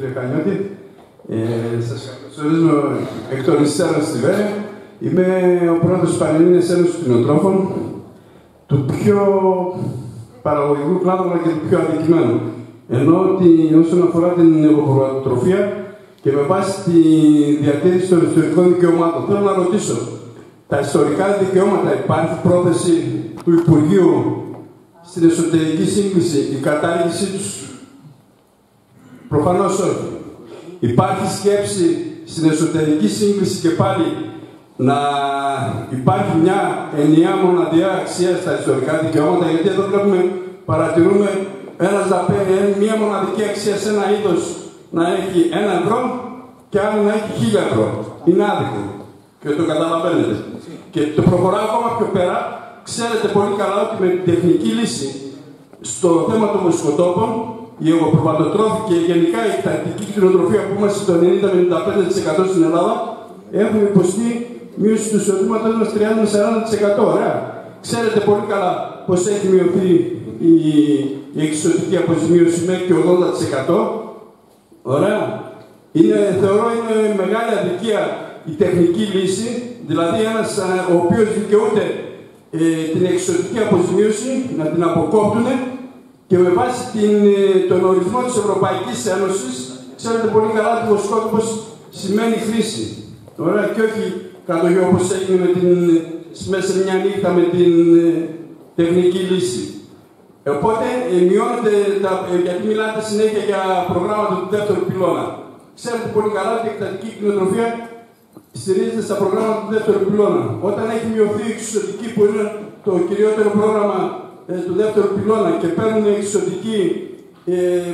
κύριε Κανιώτη. Ε, σας καλωσορίζω εκ των υστέρων στη ΒΕ. Είμαι ο πρόεδρος της Πανελλήνιας Ένωσης Κτηνοτρόφων, του πιο παραγωγικού κλάδου αλλά και του πιο αδικημένου. Ενώ ότι όσον αφορά την εγωπροτροφία και με βάση τη διατήρηση των ιστορικών δικαιωμάτων, θέλω να ρωτήσω, τα ιστορικά δικαιώματα υπάρχει πρόθεση του Υπουργείου στην εσωτερική σύγκληση, η κατάργησή τους. Προφανώς όχι. Υπάρχει σκέψη στην εσωτερική σύγκληση και πάλι να υπάρχει μια ενιαία μοναδιά αξίας στα ιστορικά δικαιώματα, γιατί εδώ βλέπουμε, παρατηρούμε ένας να παίρνει μια μοναδική αξία σε ένα είδος να έχει ένα ευρώ και άλλο να έχει χίλια ευρώ. Είναι άδικο. Και το καταλαβαίνετε. Και το προχωράω ακόμα πιο πέρα. Ξέρετε πολύ καλά ότι με την τεχνική λύση στο θέμα των μουσικοτόπων, η εγωπροβατοτρόφη και γενικά η τακτική κτηνοτροφία που είμαστε στο 90-95% στην Ελλάδα, έχουμε υποστεί μείωση του εισοδήματο μας 30-40%. Ωραία. Ξέρετε πολύ καλά πώς έχει μειωθεί η, η εξωτική αποζημίωση μέχρι και 80%. Ωραία. Είναι, θεωρώ είναι μεγάλη αδικία η τεχνική λύση, δηλαδή ένας ο οποίος δικαιούται ε, την εξωτική αποζημίωση να την αποκόπτουν και με βάση την, ε, τον ορισμό της Ευρωπαϊκής Ένωσης, ξέρετε πολύ καλά ότι ο σκόπος σημαίνει χρήση. Ωραία, και όχι κατοχή όπως έγινε με την, μέσα μια νύχτα με την ε, τεχνική λύση. Οπότε ε, μειώνονται, τα, ε, γιατί μιλάτε συνέχεια για προγράμματα του δεύτερου πυλώνα. Ξέρετε πολύ καλά ότι η εκτατική κτηνοτροφία στηρίζεται στα προγράμματα του δεύτερου πυλώνα. Όταν έχει μειωθεί η εξισωτική που είναι το κυριότερο πρόγραμμα ε, του δεύτερου πυλώνα και παίρνουν εξισωτική, ε,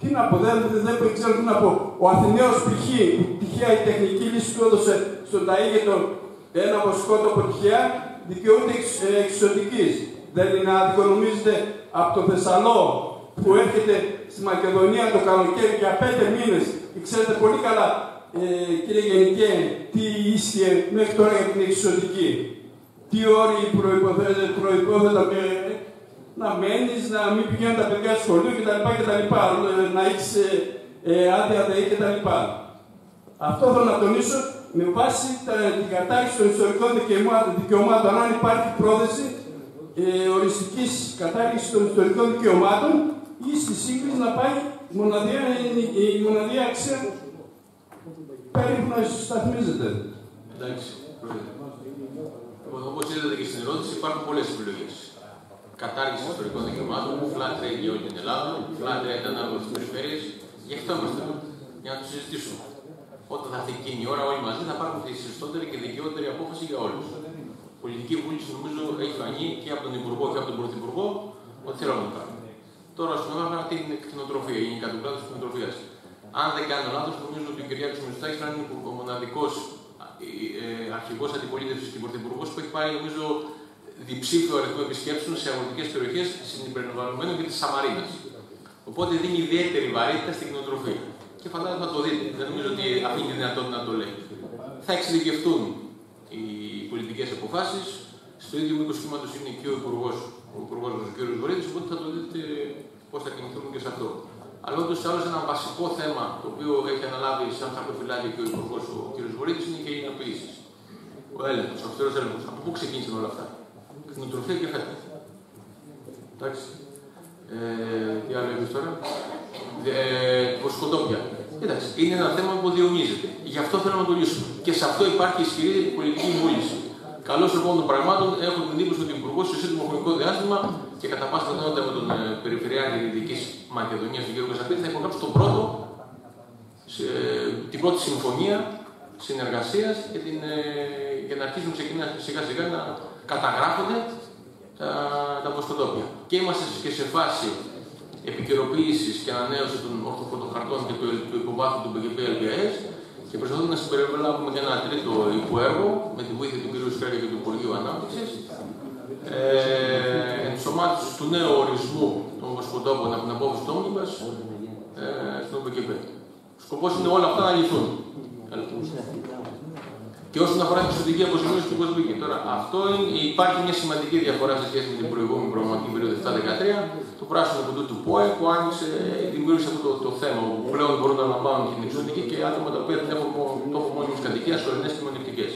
τι να πω, δεν, δεν, δεν ξέρω τι να πω. Ο Αθηναίος π.χ. τυχαία η τεχνική λύση του έδωσε στον Ταΐγετο ένα βοσκότο από τυχαία, δικαιούται εξ, ε, εξισωτικής. Δεν είναι άδικο, νομίζετε, από το Θεσσαλό που έρχεται στη Μακεδονία το καλοκαίρι για πέντε μήνες και ξέρετε πολύ καλά, ε, κύριε Γενικέ, τι ίσχυε μέχρι τώρα για την εξισωτική. Τι όροι προϋπόθετα να μένεις, να μην πηγαίνουν τα παιδιά στο σχολείο κτλ. κτλ να έχεις ε, ε, άδεια ΔΕΗ κτλ. Αυτό θέλω να τονίσω με βάση τα, την κατάρριξη των ιστορικών δικαιωμάτων, αν υπάρχει πρόθεση ε, οριστικής κατάργησης των ιστορικών δικαιωμάτων ή στη σύγκριση να πάει η μοναδία, η, η μοναδία αξία περίπου να σταθμίζεται. Εντάξει. Όπως είδατε και στην ερώτηση, υπάρχουν πολλές επιλογές. Κατάργηση ιστορικών δικαιωμάτων, flat rate για όλη την Ελλάδα, flat rate ανάλογα στι περιφέρειε. Γι' αυτό είμαστε εδώ. Για να το συζητήσουμε. Όταν θα έρθει εκείνη η ώρα, όλοι μαζί θα πάρουν τη σωστότερη και δικαιότερη απόφαση για όλους πολιτική βούληση νομίζω έχει φανεί και από τον Υπουργό και από τον Πρωθυπουργό ότι θέλουμε να κάνουμε. Τώρα, στον αφορά την κτηνοτροφία, η γενικά του κλάδου της κτηνοτροφίας. Αν δεν κάνω λάθος, νομίζω ότι ο κ. Μητσοτάκης θα είναι ο μοναδικός ε, αρχηγός αντιπολίτευσης και πρωθυπουργός που έχει πάει, νομίζω, διψήφιο αριθμό επισκέψεων σε αγροτικές περιοχές συμπεριλαμβανομένων και της Σαμαρίνα. Οπότε δίνει ιδιαίτερη βαρύτητα στην κτηνοτροφία. Και φαντάζομαι θα το δείτε. Δεν νομίζω ότι αφήνει τη δυνατότητα να το λέει. Θα εξειδικευτούν οι πολιτικές αποφάσεις. Στο ίδιο μήκος κύματος είναι και ο Υπουργός, ο Υπουργός ο κ. Βορύδης, οπότε θα το δείτε πώς θα κινηθούν και σε αυτό. Αλλά όντως άλλος ένα βασικό θέμα το οποίο έχει αναλάβει σαν χαρτοφυλάκιο και ο Υπουργός ο κ. Βορύδης είναι και οι ελληνοποιήσει. Ο έλεγχος, ο αυστηρός έλεγχος. Από πού ξεκίνησαν όλα αυτά; Κτηνοτροφία και φέτα. Εντάξει. Ε, τι άλλο είπες τώρα; Ε, βοσκοτόπια. Εντάξει, είναι ένα θέμα που διονύζεται. Γι' αυτό θέλω να το λύσουμε. Και σε αυτό υπάρχει ισχυρή πολιτική βούληση. Καλώς λοιπόν των πραγμάτων έχω την εντύπωση ότι ο Υπουργός σε σύντομο χρονικό διάστημα και κατά πάσα πιθανότητα με τον ε, Περιφερειάρχη Δυτικής Μακεδονίας, τον κ. Κασαπίδη, θα υπογράψει τον πρώτο, σε, την πρώτη συμφωνία συνεργασίας για, την, ε, για να αρχίσουν ξεκινά σιγά σιγά να καταγράφονται τα, τα βοσκοτόπια. Και είμαστε και σε φάση επικαιροποίησης και ανανέωση των ορθοφωτοχαρτών και του, του υποβάθμου του BGP LPS και προσπαθούμε να συμπεριλάβουμε και ένα τρίτο υποέργο με τη βοήθεια του κ. Σκρέκα και του Υπουργείου Ανάπτυξης. Ε, ενσωμάτωση του νέου ορισμού των βοσκοτόπων από την απόφαση του Όμνιμπα ε, στον BGP. Σκοπός είναι όλα αυτά να λυθούν. Και όσον αφορά τη εξωτική αποζημίωση του Κοσμική. Τώρα, αυτό είναι, υπάρχει μια σημαντική διαφορά σε σχέση με την προηγούμενη προγραμματική περίοδο 7-13. Το πράσινο κουτού του ΠΟΕ που άνοιξε, δημιούργησε αυτό το, το θέμα. Που πλέον μπορούν να απολαμβάνουν την εξωτική και άτομα τα οποία δεν έχουν τόπο μόνιμη κατοικίας, ορεινές και μονεκτικέ.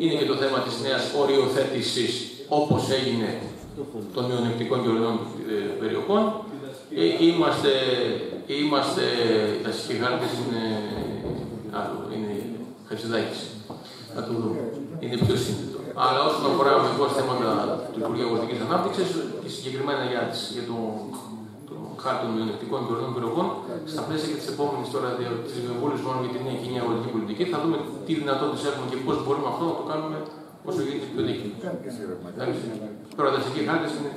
Είναι και το θέμα της νέας οριοθέτησης όπως έγινε των μειονεκτικών και ορεινών ε, περιοχών. Ε, είμαστε, είμαστε, τα συγχάρτες είναι, άλλο, είναι Χατζηδάκης. Να το δούμε. Είναι πιο σύνθετο. Αλλά όσον αφορά αμυγός θέματα του Υπουργείου Αγροτικής Ανάπτυξης, συγκεκριμένα για, τις, για το, το χάρτη των μειονεκτικών και ορεινών περιοχών, στα πλαίσια και τη επόμενη τώρα τη διαβούλευση μόνο για την νέα κοινή αγροτική πολιτική, θα δούμε τι δυνατότητες έχουμε και πώς μπορούμε αυτό να το κάνουμε όσο γίνεται πιο δίκαιο. Τώρα τα χάρτε είναι